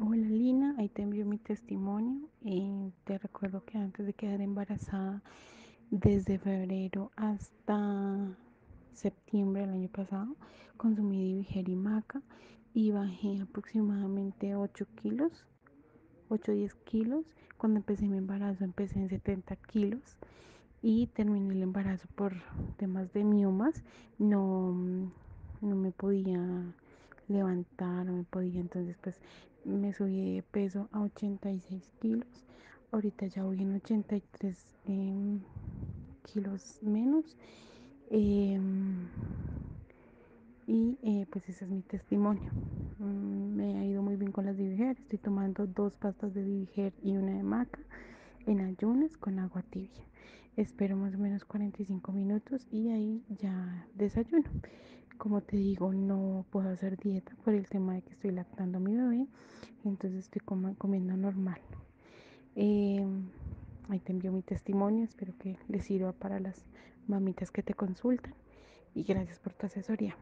Hola Lina, ahí te envío mi testimonio. Eh, te recuerdo que antes de quedar embarazada, desde febrero hasta septiembre del año pasado, consumí Diviger y Maca y bajé aproximadamente 8 kilos, 8 o 10 kilos. Cuando empecé mi embarazo empecé en 70 kilos y terminé el embarazo por temas de miomas. No, no me podía levantar, no me podía, entonces pues me subí de peso a 86 kilos. Ahorita ya voy en 83 eh, kilos menos. Eh, y eh, pues ese es mi testimonio. Mm, me ha ido muy bien con las Diviger. Estoy tomando dos pastas de Diviger y una de maca en ayunas con agua tibia. Espero más o menos 45 minutos y ahí ya desayuno. Como te digo, no puedo hacer dieta por el tema de que estoy lactando a mi bebé, entonces estoy comiendo normal. Eh, ahí te envío mi testimonio, espero que les sirva para las mamitas que te consultan y gracias por tu asesoría.